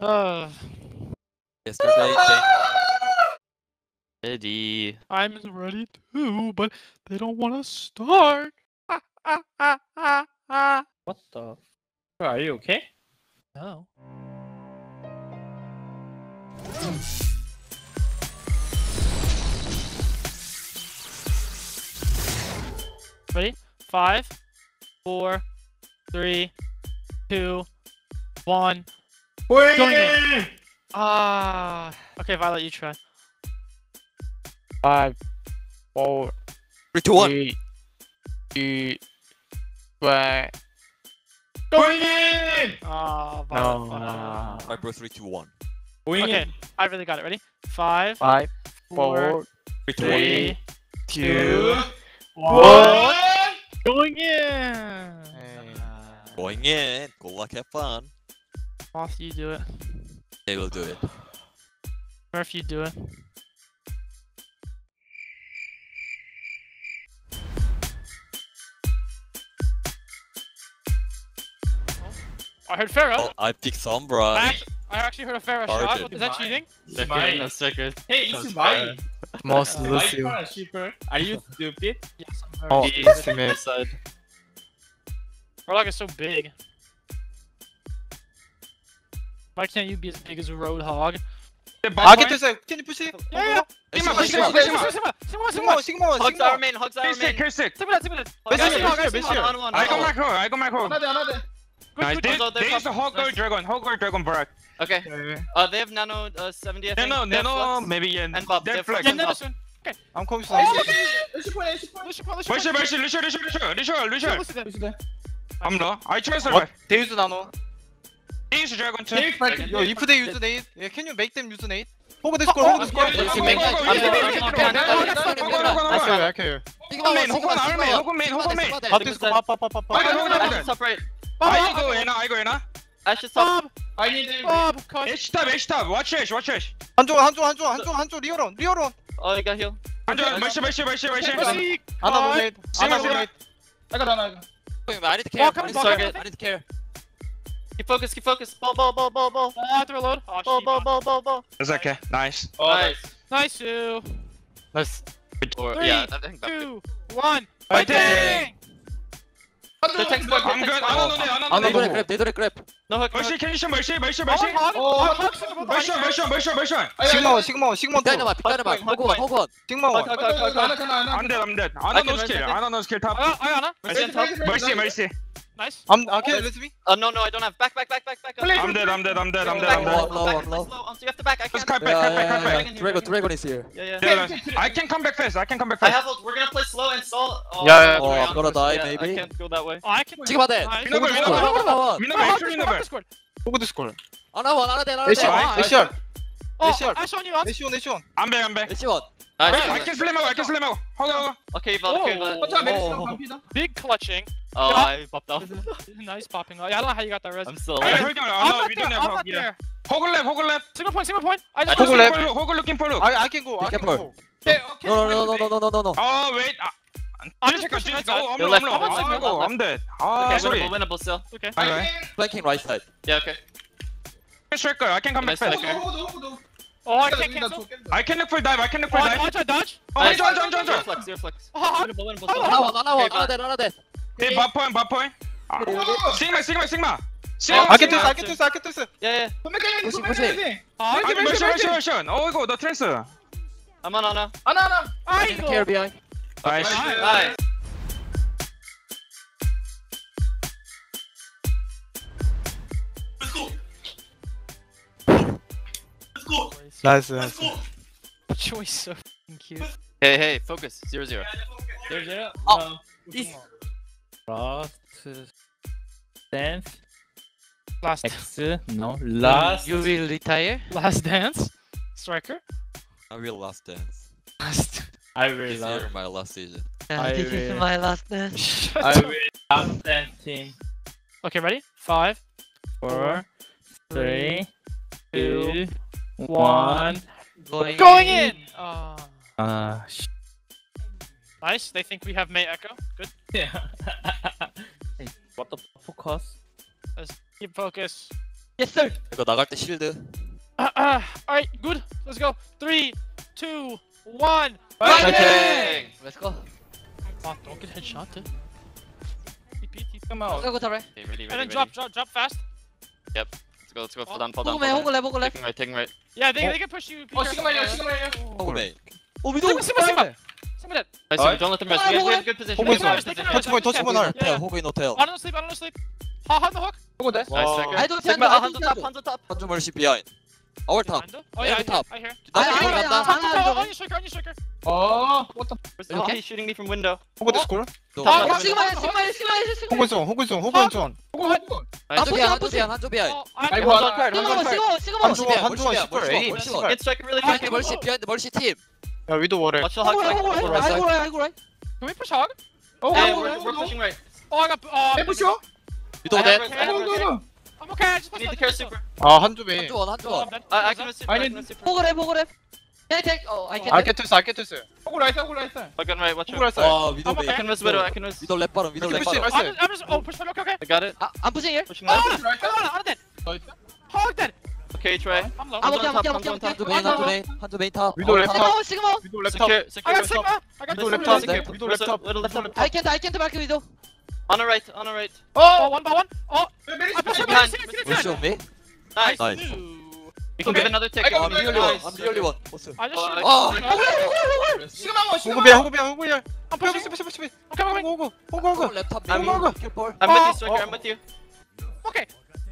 Uh, Yesterday, they... Eddie. I'm ready too, but they don't want to start. What the? Are you okay? No. Ready? Five, four, three, two, one. Going in. Ah. okay, Violet, you try. Five, four, Three, two, one. three, two, one. Going in! Ah, No. Violet. ah. Alright, bro. Three, two, one. Going Okay, in. I really got it. Ready? Five, Five, four, four, Three, two, one. three, two, one. Going in. Going in. Good luck, have fun. Moth, you do it. They will do it. Murph, you do it. I heard Pharah. Oh, I picked I, Sombra. actually, I actually heard a Pharah shot. Pardon. Is that cheating? Smile. second. Hey, it's Smile. Most Smile Lucio. for. Are you stupid? Yes, I'm very Oh, stupid. Smith side. Warlock is so big. Why can't you be as big as a Roadhog? I'll get this. Can you push it? Yeah, yeah. Sigma, Sigma, Sigma, Sigma, Sigma, Sigma. Hugs our main, hugs our main. Sick, here, sick. Sigma, Sigma. Best here, best here, best here. I go macro, I go macro. Another, another. Nice. This is use the Hulk or Dragon, Hog or Dragon bro. Okay. Uh, they have Nano uh, 70, I think. Nano, Nano, maybe, yeah. And Bob, they're flex. Yeah, Nano soon. Okay. I'm coming slow. Lucio point, Lucio point. Lucio point, Lucio point. Lucio, Lucio, Lucio, Lucio, Lucio. I'm low. I try to survive. They use the Nano. Finish dragon too. Finish like, yo, if they use nade, yeah, can you make them use nade? Over the score, over the score. You can make that. Okay, okay. Hook main, hook main, hook main, hook main. Up this, up, up, up, up. I go, I go, Ana, I go, Ana. Ashe is up. I need him. Ashe tab, Ashe tab. Watch Ashe, watch Ashe. 한쪽, 한쪽, 한쪽, 한쪽, 한쪽. 리얼온, 리얼온. 어, 이거 힐. 한쪽, 말씨, 말씨, 말씨, 말씨. 아나 노네이드, 아나 노네이드. I got, I got. I need to care. I need to care. I need to care. Keep focus, keep focus. Ball, ball, ball, ball, ball. Ah, have to reload. Oh, ball, ball, ball, ball, ball. It's okay. Nice. Oh, nice. Nice, you. Nice. Or, Three, yeah, I think I'm good. one. Fighting! 시그마원 시그마원 시그마원 다이너마 다이너마 허구원 허구원 시그마원 안돼 안돼 아나 노스킬 아나 노스킬 탑 아야 아야 아나 말씨 말씨 Nice. I'm okay. Listen to me. Uh, no, no, I don't have. Back, back, back, back, back. I'm, I'm dead. I'm dead. I'm dead. I'm dead. I'm dead. Low, low, low. low. You have to back. I can't. Just cut back. Cut back. Cut back. Dragon, Dragon is here. Yeah, yeah. yeah I can come back first. I can come back first. I have. We're gonna play slow and stall. Oh, yeah, yeah. Oh, I'm gonna die. Yeah, maybe. I can't go that way. Oh, I can. Think about that. Minover, Minover, Minover, Minover. Look at the score. Another one. Another one. Another one. Asia. Asia. Oh, Asia on you. Asia on. Asia on. I'm back. I'm back. Asia on. Nice. Bro, I can flame out, I can flame out. Hold on, hold on. Okay, Val, okay, Val. What's up, man? Oh. Big clutching. Oh, I popped off. nice popping off. Yeah, I don't know how you got that res. I'm still alive. I'm, I'm not there, I'm not there. Hoggle left, hoggle left. Single point, single point. I just hoggle left. Hoggle looking for look. I, I can go, I can go. Okay, okay. No, no, no, no, no, no, no, no. Oh, wait. I'm just going to go. I'm low, I'm low. I'm dead. Ah, okay, oh, sorry. Winnable, winnable still. Okay. Okay. Flanking right side. Yeah, okay. I can strike come back. Hold on, hold on, hold on. Oh, I can't cancel. I can look for dive. I can look for dive. Watch out, dodge. Oh, John, John, John, John. Flex, flex. Another, another, another, another. Hey, bad point, bad point. Sigma, Sigma, Sigma. 아케트스 아케트스 아케트스 예예 보시 보시 아 멸시 멸시 멸시 어 이거 너 트랜스 아마 나나 아나 아나 아이고 나이스 나이스 Choice so fucking cute. Hey, hey, focus. Zero, zero. Zero, zero. Oh. Um, Is- Last dance Last, X no last You will retire? last dance. Striker. I will last dance. Last. I This will year, my last season. I this is will- my last dance. I will last dance team Okay, ready? Five, four three two, two one. Blade. Going in! Oh. Uh, uh nice, they think we have Mei Echo. Good. Yeah. hey, what the focus? Let's keep focus. Yes, sir! I got 때 shield. Uh, uh, Alright, good. Let's go. Three, two, one. Fighting! fighting! Let's go. Oh, don't get headshot, dude. Come out. Let's go, go, Tyrant. Okay, really, really, and then really. drop, drop, drop fast. Yep. Let's go, let's go. Fall down, fall 호그 down. 맨 fall 호그 down. 레 호그 레. Taking right, taking right. Yeah, they, Oh. they can push you. be 어, careful. 시그마이야, 시그마이야. 호그 맨. 오 Sigma, Sigma, Sigma. Sigma dead. Nice, Alright. don't let them rest. Oh, We have, we hook have good position. Hook we is have on. good position. 터치포인, 터치포인 할. Yeah. 호그 인 호텔. I don't sleep, I don't sleep. Ha, ha, the hook. 보고 돼? Nice, second. I don't Sigma, see uh, hands on top, hands on top. 한주 멀시 비하인. Our top. Behind her. Oh, yeah, I Every hear, top. I hear. 나 Oh, 지금 oh, 간다. top, top, top, on your striker, on your striker. 어, what the Oh, Okay. he's shooting me from window. 호그 디스콜? 또. 아, 아, 시그마, 시그마 시그마 시그마. 호그 쏜, 호그 쏜, 호그 쏜. 호그 호그. 한쪽이야 한쪽이야 한쪽이야 아이고 한칼 시그마로 한칼 시그마로 시그마로 한쪽아 한쪽아 시퍼 에임 It's like really 비하인드 멀시 비하인드 멀시 팀 야 위도 워래 맞춰 하고 하고 하고 하고 하고 Can we push hard? Oh, yeah, we're, we're pushing right. Oh, I got. Uh, hey, push hard. You don't dead. No, no, no. I'm okay. I just need to care super. 아 한두 배. 한두 원, 한두 원. I I can super. 아니, 보그래 보그래. I take? Oh, I can. I can twist. I can twist. Go right side. Go right side. I can right. Watch out. Right side. Oh, middle. I can miss better. I can miss. Middle left bottom. Middle left bottom. I'm just. I'm just. Oh, push middle. Okay, okay. I got it. I, I'm pushing here. Pushing left. Oh, right side. I'm dead. Hog dead. Okay, try. I'm low. I'm okay. I'm okay. I'm okay. 한두 메인, 한두 메인, 한두 메인 타. 미도 랩 타. 시그마. 미도 랩 타. I got sigma. I got middle left top. Middle left top. Middle left top. I can't. I can't back middle. On a right. On a right. Oh, one by one. Oh. I'm pushing. Pushing me. Nice. Nice. 나이스. We can give another tick. I got I'm Nice. really one. I'm really one. 보스. I just Oh, shoot. 아. 시그마 원, 시그마 호그 비야 원. 호그 비야 호그 비야 I'm 호그 pushing. 푸시 푸시 푸시 Okay, okay, 호그 호그 호그 호그 랩탑 I'm- 메인. 킬볼. I'm with Oh, you, striker. oh. I'm with you. okay.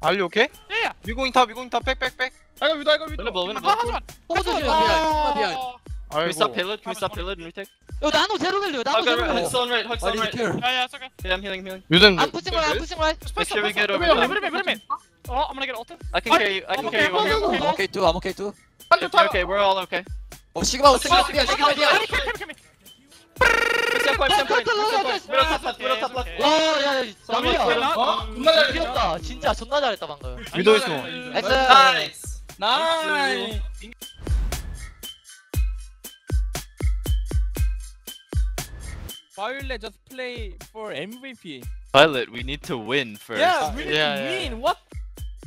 알리 오케이? Yeah, yeah. 미고잉 탑 미고잉 탑 백백백 아이고, 위도, 아이고, 위도. Winnable, Oh, winnable. how's one? 호그 조심. Oh. 비하인. 비하인. Can we stop 아이고 payload? Can we stop payload and retake? 요 나노 제로 밸류. 나노 Hug 제로 on right. 밸류. Hug still on right. Hug still on 아니 right. 킬. Yeah, yeah, it's okay. Yeah, I'm healing, I'm healing. 요즘 안 pushing right. 안 pushing right. Just Make push sure up, we push get up. over Wait a there. minute, wait a minute. Oh, I'm gonna get ulted. I can carry you. I can carry you. Okay, one okay, here. I'm okay too. I'm okay too. 한주 Okay, 탑. okay, we're all okay. 어 시그마 시그마 비하인. 시그마 Come 비하인. here, come here, come here. Stand point, stand point, stand point. Middle top left, middle top left. Okay. 와, 야, 야, Someone 남이야. middle. 어? 존나 잘했어. 귀엽다. 진짜 존나 잘했다 방금. 위도 있어 나이스. Nice. 나이스. Violet just play for MVP. Violet, we need to win first. Yeah, we yeah, didn't yeah. win. What?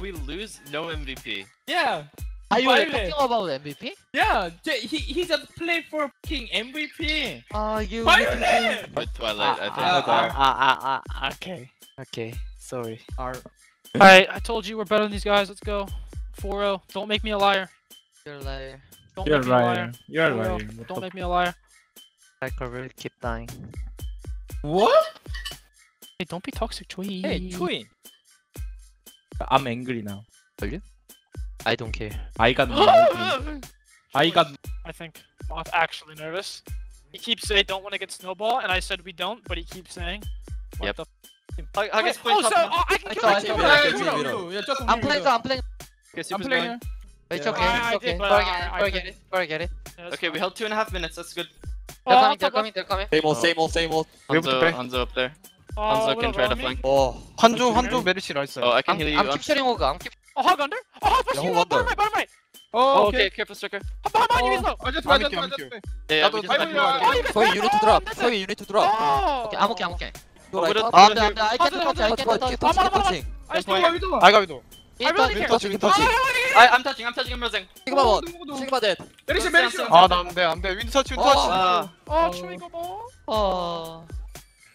we lose, no MVP. Yeah, Are you Violet. talking about MVP? yeah. j- He he just play for King MVP. Are you? Violet. With Twilight, I think. Ah, ah, ah ah okay okay sorry Alright, I told you we're better than these guys. Let's go. 4-0. Don't make me a liar. You're like. Don't You're make me a liar. You're For real. lying Don't make me a liar. Cycle really keep dying. What? Hey, don't be toxic, Choi. Hey, Choi. I'm angry now. Are you? I don't care. I got no. I got I think Moth actually nervous. He keeps saying don't want to get snowball, and I said we don't, but he keeps saying. What Yep. the I, I Wait, guess oh, so oh, I can I kill thought- him. I Yeah, thought- yeah, Middle. yeah, yeah, just I'm playing. I'm playing. Okay, I'm playing. going. It's okay. I- I It's did, okay. but Forget I- it. I Forget couldn't. it. It. Yeah, that's Okay, we fine. held two and a half minutes. That's good. They're Oh, coming. They're coming. They're coming. same old same old same old Hanzo, Hanzo up there. Hanzo can try to flank. 와 한조 한조 메르시 라이스 Oh, I can I'm, heal you. I'm keep shooting Olga. I'm keep. Oh, hog under. Oh, hog pushing. Yeah, hog under. Bottom right, bottom right. 어, Oh, okay, careful, striker. Hop behind you, Izzo. 아저씨 안 맞았어, 할게요, 안 맞았어. 할게요. Yeah, yeah, we just back you up. Oh, you guys back. 소위 유닛 드랍. 소위 유닛 드랍. Okay, I'm okay. I'm okay. 또 라이트. 아, 안돼 안돼. I can't touch. I can't touch. 터치 터치. 아저씨 또 와, 위도 와. 아이가 위도 I really care. 터치 터치. I, I'm touching, I'm touching, I'm losing. 시그마 원. 시그마 넷. 메리시 메리시. 아, 나 안돼 안돼 윈 터치 윈 터치. 아, 춤 이거 뭐? 어.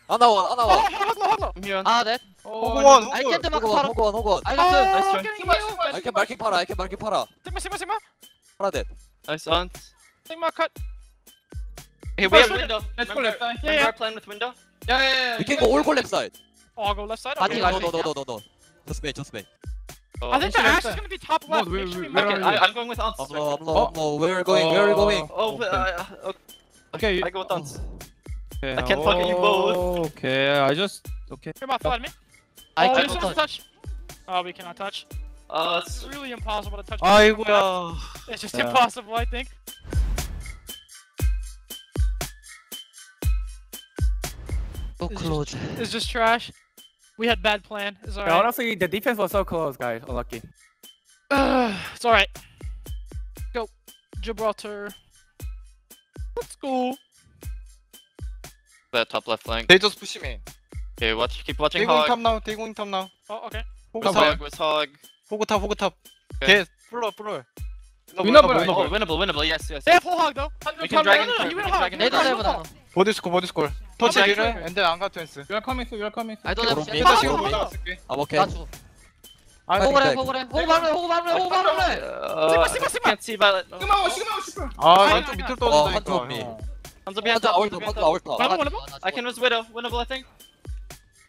하나 원. 하나 Oh, 원. hog low, hog low. I'm here on. 아 넷. 호구원 I 호구 can't mark 호구 원. 팔아. 호구 원. 호구 원. I Oh, got two. Nice try. getting 시그마 you. 시그마. I can marking 팔아. I can marking 팔아. Sigma, Sigma, Sigma. 팔아 넷. Nice on. Sigma cut. Hey, we have First, window. let's go Remember, left side. Yeah, remember yeah. our plan with window? 야야야. We can go all go left side. Oh, I'll go left side. I Okay. think no I no no no no no. Just me. Just me. Oh, I think the Actually, ash is left gonna be top left. where- Make sure we where mark okay, it. are I, I'm going with Ants. I'm low. I'm low. I'm low. Where are we going? Where are we Oh. going? Oh, but, uh, okay, 오케이 I go with Ants. Okay. I can't oh, you both. Okay, I just okay. You're about to me. I oh, cannot touch. touch. Oh, we cannot touch. Uh, it's, really impossible to touch. I will. It's just yeah. impossible, I think. So close. Just, it's just trash. We had bad plan. It's alright. Yeah, honestly, the defense was so close, guys. Unlucky. It's alright. Go, Gibraltar. Let's go. Clear top left flank. They just push me. Okay, watch, keep watching They going top hog. now. They going top now. Oh, okay. 호구 With 탑. hog, with hog. 호구탑 호구탑. 오케이. 걔 풀어 풀어. 위너블, 위너블. Oh, winnable, winnable, yes, yes. yes. 호학다. We can drag in through, we can drag in They don't have through. banana. 보디스콜 보디스콜. 터치 아, 미를. 엔드 안가 트랜스. You are coming soon, you are coming soon. I don't have shit. 이거 지금 못 나왔을게. I'm okay. 나 죽어. 아, 호구래, 호구래. 호구 발로해, 호구 발로해, 호구 발로해. Uh, Can't see, but. 아, 난좀 밑으로 떨어진다니까. 어, 한쪽 형. Hands up, hands up. Our top, our top, our top. One above, one above. I can res Widow. Winnable, I think.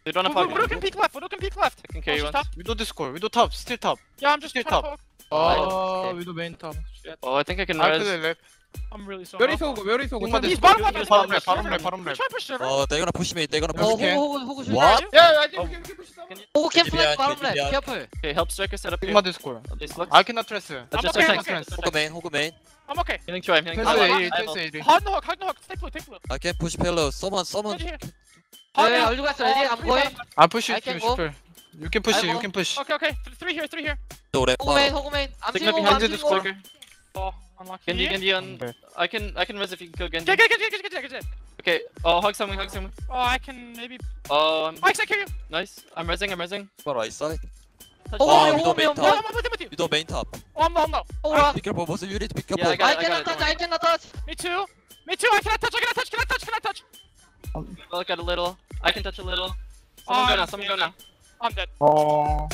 They don't have Widow can peek left, Widow can peek left. I can carry one. We do this core, we do top, still top. Yeah, I'm just still top. Oh, we do main top. Oh, I think I can res. 근데 랩. I'm really sorry. Where is Hogo? Where is Hogo? Sigma He's disc- bottom left. He's he's bottom bottom left, bottom left. left, bottom left. Try push server. 어, they're gonna push me. They're gonna 어, push me. 오케이. What? What? Yeah, I think we can keep pushing down. 호그 캠 플랫 미안, 바로 미안. 플랫. careful. Okay, help striker set up here. 시그마 디스콜. They select. I cannot trust. Uh, I'm just okay, a I'm tank. okay. 호그 메인, 호그 메인. I'm okay. Healing Troy. I'm healing 트랜스 Troy. A I have 트랜스 a- A. Hard no hook, hard no hook. Take blue, take blue. I can't push pillow. Someone, someone. Right here. 네, Hard no hook. 얼굴 갔어. 레디 안 보여? 아 푸시 I can go. 슈플. You can push. I You go. can push. Okay, okay. Th- Three here, three here. 노래. 어, 호그 메인, 호그 메인. 안 Sigma 치고, behind 안 the 치고. striker. Oh, unlucky. Genji, Here. Genji on. I can, I can res if you can kill Genji. Get, get, get, get, get, get, get, get. Okay. Oh, hug someone, hug someone. Oh, I can maybe. Oh, I'm Mike's I kill you. nice. I'm resing, I'm resing. 바로 right side. Touch Oh, me. we don't No, make I'm I'm with you, with you. 유도 메인 탑. Oh, I'm no, I'm no. 호그라. Be careful. 무슨 유리? Be Yeah, I careful. got it, I got it. don't worry. I cannot touch. Me too. Me too. I cannot touch. I cannot touch. Cannot touch. Cannot touch. I'll look at a little. I can touch a little. Oh, Someone go I'm now, someone go now. I'm dead. 어.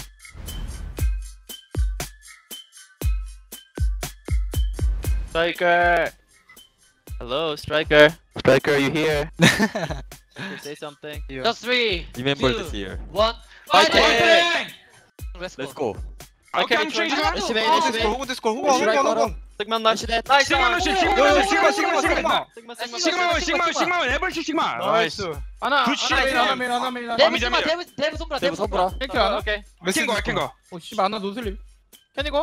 Striker! Hello, Striker. Striker, you here? say something. Just three. Remember two, this year. One. Fighting! Fighting! Let's go. Let's go. 오케이 오케이 열심히 열심히 호군 디스콜 호군 호군 호군 시그마 나 시그마 시그마 시그마 시그마 시그마 시그마 시그마 레벨 시그마 나이스 하나 굿시 하나 메인 하나 메인 데브 데브 데브 손브라 데브 손브라 캔 오케이 메신 거 캔거 오씨 하나 노슬림 캔이고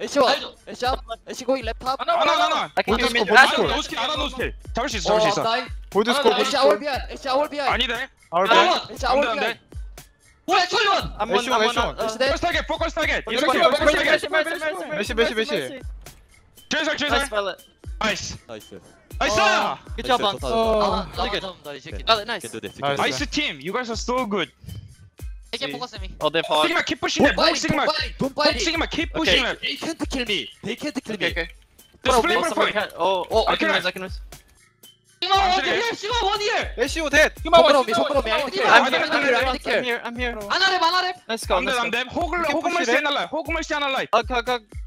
애쉬 원. 애쉬 업. 애쉬 고잉 랩탑. 하나, 하나, 하나, 하나. I can Both do mid. score, both Ah, score. 하나 노스킬, 하나 노스킬. 잡을 수 있어, 잡을 수 있어. 보드 스콜 보드 애쉬 아울 스콜. 비하인. 애쉬 아울 비하인. 아니네. 아울드. 애쉬 안 아울 돼, 안 비하인. 돼. 오, 애쉬 원. I'm one, H1, I'm one. H1. uh, 애쉬 넷. 포커스 타겟, 포커스 타겟. Fokus 이렇게, 타겟, 포커스 fokus 타겟. 타겟. 메시 메시 메시. 최설, Nice 최설. violet. 나이스. 나이스. 나이스! Good job, Lance. 어, 아, 나 맞아, 이 새끼. Violet, nice. Can do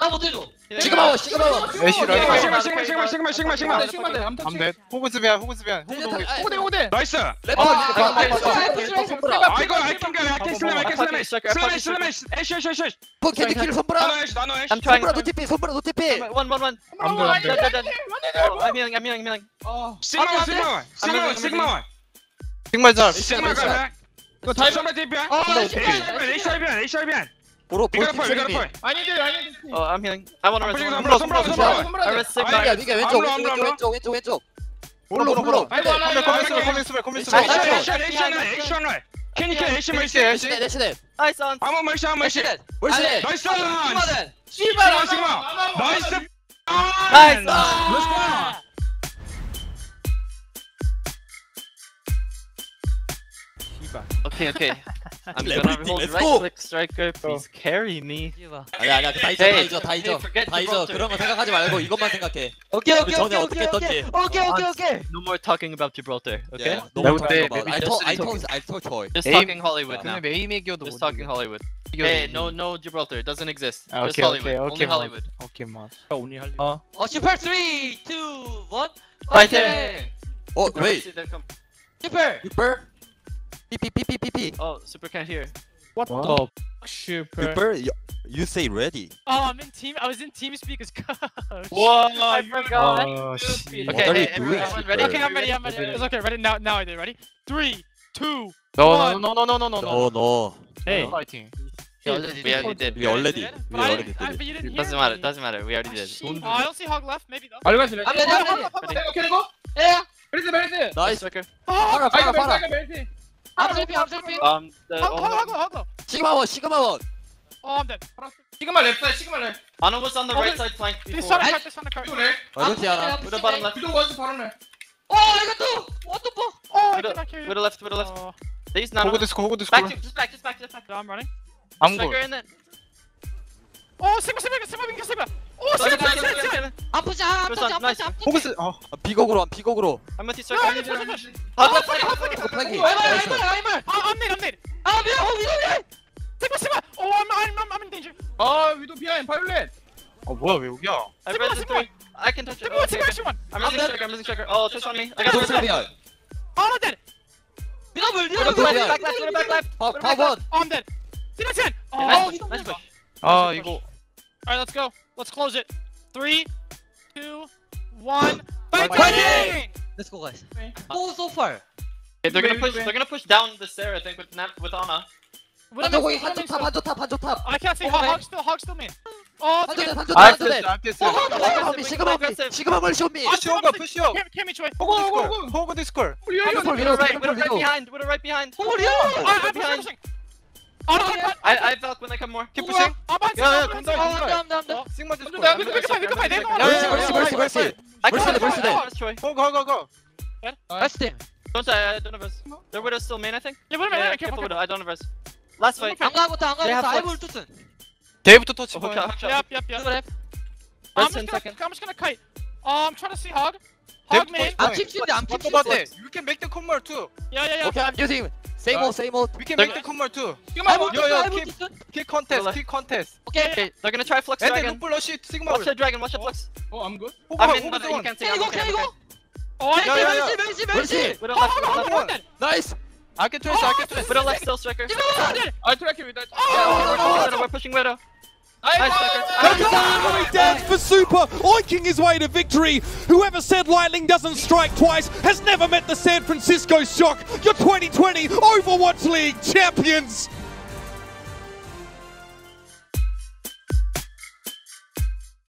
아 못해줘. 시그마워 시그마워. 시그마 시그마 시그마 시그마 시그마 시그마 시그마 시그마대 암대 호그스비안 호그스비안 호그대 호그대 나이스. 아 이거 아이킹가 아이킹 슬램 아이킹 슬램 슬램 슬램 애쉬 애쉬 애쉬 포 캔디 킬 손브라. 손브라 노티피 손브라 노티피. 원원원. 암대 암명 암명 암명 시그마 시그마 시그마 시그마 시그마 잘 시그마 잘 시그마 티피야? 레이샤 비안 레이샤 비안 Bro, we gotta push, we gotta push. I need it, I need it. Oh, I'm healing. I want to rest. I'm blocked, I'm blocked, I'm blocked. I rest sick. 니가 니가 왼쪽 왼쪽 왼쪽 왼쪽 왼쪽. 몰로 몰로. 컴백스맨 컴백스맨 컴백스맨. 액션 액션 액션. Can you can 액션 멀시 액션. 액션. 나이스 온. 아무 멀시 아무 멀시. 멀시. 나이스 온. 씨발. 씨발. 나이스. 나이스. 나이스. Okay, okay. I'm Everything, gonna hold let's right go. click striker. Please carry me. 아니야 아니야 다 잊어 다 Hey, 잊어 다 hey, 잊어 forget 다 잊어 Gibraltar. 그런 거 생각하지 말고 이것만 생각해 오케이 그 오케이 전에 오케이 어떻게 오케이 했던지. 오케이 오케이 오케이 No more talking about Gibraltar, okay? Yeah, no more 근데 talking about. maybe I just told I talking. told I told Troy Just Aim- talking Hollywood 근데 now. 메이 매겨도 Just talking Hollywood. 이겨. Hey, no, no Gibraltar. It doesn't exist. 아, Just 오케이 Hollywood. 오케이 Only 오케이 Hollywood. 오케이 마. 어 슈퍼 3 2 1 파이팅! 파이팅 어 Let's wait see them P P P P P. Oh, super cat here. What, what? the? Oh, super. Super, you, you say ready. Oh, I'm in team. I was in team speakers. Whoa! I forgot. Oh, okay, what hey, everyone, ready? Okay, I'm ready. I'm ready. It's okay. Ready now? Now I did. Ready? Three, two, no, one. No, no, no, no, no, no, no. Oh, no, Hey. Fighting. We already, did. We already. Did. Ah, doesn't matter. Doesn't matter. We already did. Oh, I don't see Hog left. Maybe though. Are you guys ready? I'm. Can I go? Yeah. Ready? Nice. Okay. Para, para, para. I 팔아, got 팔아. ready, ready. I'm sleeping. I'm sleeping. Um, the Hog, hog, hog, hog, hog. 시그마 원, 시그마 원. Oh, I'm dead. Sigma left side, Sigma left. Anna was on the Oh, right wait. side flank This before. on a cart. This on a cart. Widow left. 어렵지 않아. With the bottom left. Widow was 바로 left. Oh, I got two. What the fuck? Oh, I With did the, not kill you. with the left. With the left. Oh, These nano. 호그 디스코, 호그 디스코. Back to just back. Just back. Just back. yeah, I'm running. I'm Striker good. 오 나이스, 씨발 나이스, 나이스, 나이스. 아프지 않아 아프지 그렇지, 아프지 나이스. 아프지 포그스 어 비거그로 한 비거그로 한마디 시작. 아, 플래기 라이벌 나이스 라이벌 라이벌 아, I'm dead, I'm dead. 아 미안 어 미안 미안 제발 제발. Oh, I'm, I'm, I'm, I'm in danger. 아 위도 비하인 바이올렛 어 뭐야 왜 여기야 I read the three. I can touch it. 제발 Okay, 제발 okay. 제발. I'm I'm using dead. checker. I'm using checker. Oh, touch on me. I got this. 돌스비아 아, I'm dead. 미러블 미러블 Back 미러블. left, back left, back left. 파원 Oh, I'm dead. 디나첸. 어, Nice push. 이거 Nice push. 아 이거 Alright, let's go. Let's close it. Three, two, one. Fighting! Fighting! Let's go guys. Oh, so far. Okay, they're gonna push. They're gonna push down the stair. I think with Nap with Anna. What 한조 am 거기 I- what am I 한조 탑, still- 한조 탑, 한조 탑. I can't see Oh, hog, man. hog still, hog still main. Oh, it's 한조 okay. 대, 한조 대, 아, 한조 대. 됐어, 아, 됐어. 어, 어, 시그마 원, 시그마 멀리 쇼미. 푸시 호그, 푸시 호그. Cam, Cammy Choi. 호그, 호그, 디스콜. 호그. 호그 디스콜. 우리 한조 여기 폴 With 위로, a right, 한조 with a right 위로. behind, with a right behind. 호리야. I, I'm pushing, I, I felt when I come more. Keep pushing. I'm on Sigma. Yeah, come down, come down. Oh, Sigma just pulled. We can fight, we can fight. Go, go, go. Last team. Don't die. I don't have us. Their widow's still main, I think. Yeah, whatever. Yeah, I can't fight. I don't have us. Last fight. I'm going to, I'm going to, I. Dave to touch. Yep, yep, yep. I'm just gonna, I'm just gonna kite. Uh, I'm trying to see Hog. Hog main. I'm keep shooting, I'm keep. You can make the combo too. Yeah, yeah, yeah. Okay, I'm using. Same uh, old, same old. We can make the Kumar too. Sigma, I yo, yo, keep, keep contest, keep contest. Okay, okay. They're gonna try Flux and Dragon. And then Rush it, Sigma. Watch the Dragon, watch the oh. flex. Oh, I'm good. I'm in, but no, you can't see. Can you go, can you go? Oh, yeah, yeah, yeah. Mercy, mercy, mercy. We don't left, we don't left. Nice. I can twist, I can twist. We don't left still, Striker. I track you with that. Oh, we're pushing Widow we're pushing Widow. Nice, Striker. Finally dance for Super, oinking his way to victory. Whoever said lightning doesn't strike twice has never met the San Francisco Shock, your 2020 Overwatch League champions.